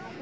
Yeah.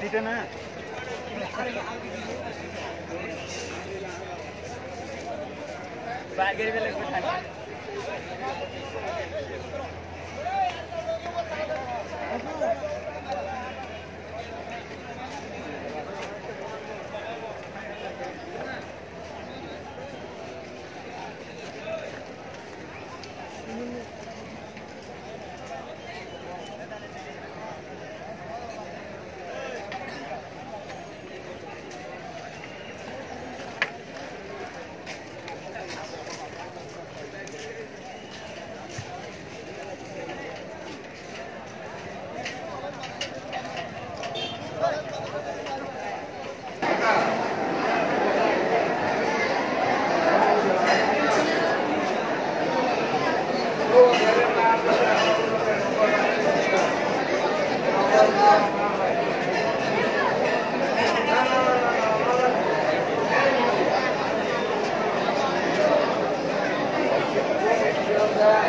দিতে না? ব্যাগের বেলে কোথায় Thank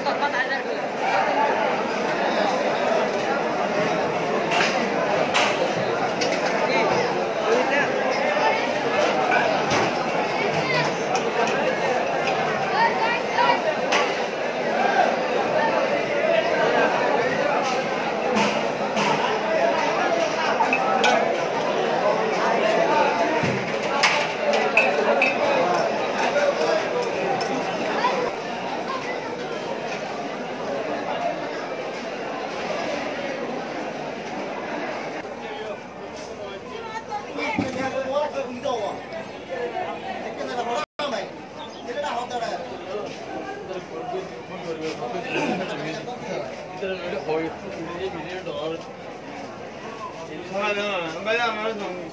一个不打人。Não vai não, não vai dar mais não.